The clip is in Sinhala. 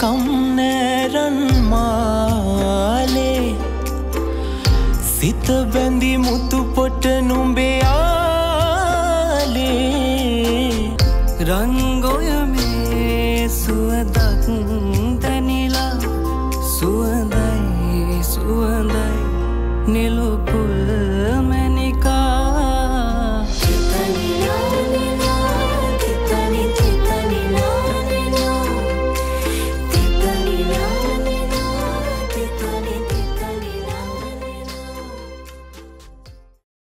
කම් නෑරන් මාලේ සිත බැඳි මුතු පොට රංගොය මේ සුවදක් දැනිලා සුවඳයි සුවඳයි නිලුපුල්